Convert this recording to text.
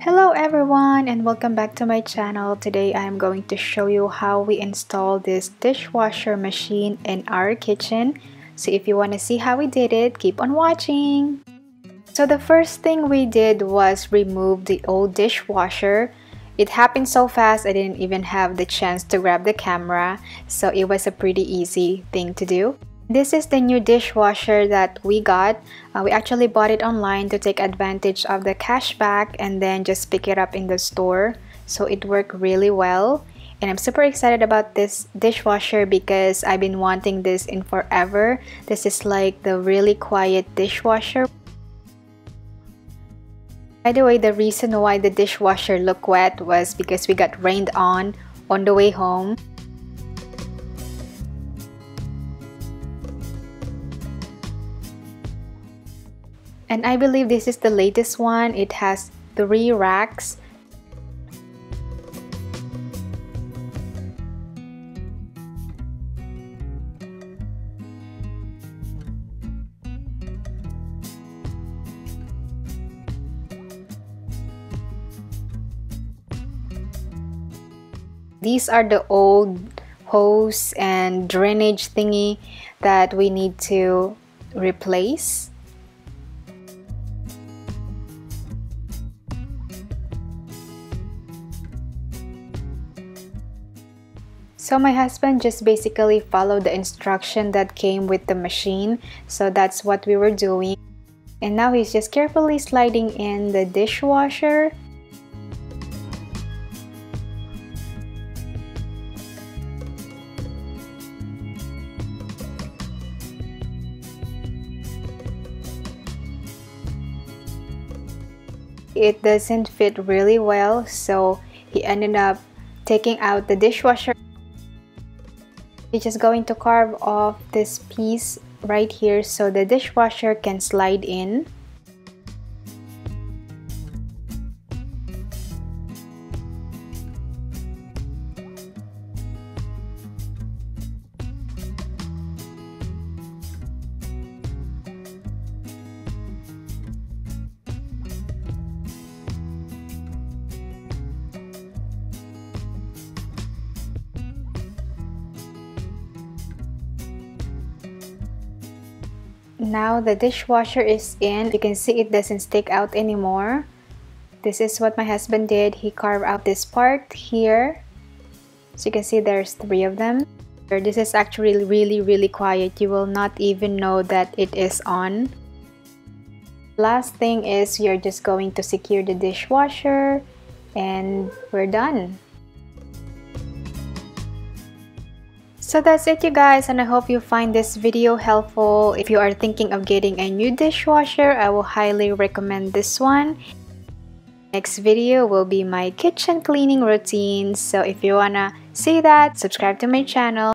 Hello everyone and welcome back to my channel. Today I am going to show you how we install this dishwasher machine in our kitchen. So if you want to see how we did it, keep on watching. So the first thing we did was remove the old dishwasher. It happened so fast I didn't even have the chance to grab the camera. So it was a pretty easy thing to do. This is the new dishwasher that we got. Uh, we actually bought it online to take advantage of the cashback and then just pick it up in the store. So it worked really well. And I'm super excited about this dishwasher because I've been wanting this in forever. This is like the really quiet dishwasher. By the way, the reason why the dishwasher looked wet was because we got rained on on the way home. And I believe this is the latest one. It has three racks. These are the old hose and drainage thingy that we need to replace. So my husband just basically followed the instruction that came with the machine. So that's what we were doing. And now he's just carefully sliding in the dishwasher. It doesn't fit really well, so he ended up taking out the dishwasher you're just going to carve off this piece right here so the dishwasher can slide in Now the dishwasher is in. You can see it doesn't stick out anymore. This is what my husband did. He carved out this part here. So you can see there's three of them. This is actually really really quiet. You will not even know that it is on. Last thing is you're just going to secure the dishwasher and we're done. So that's it you guys and I hope you find this video helpful. If you are thinking of getting a new dishwasher, I will highly recommend this one. Next video will be my kitchen cleaning routine. So if you wanna see that, subscribe to my channel.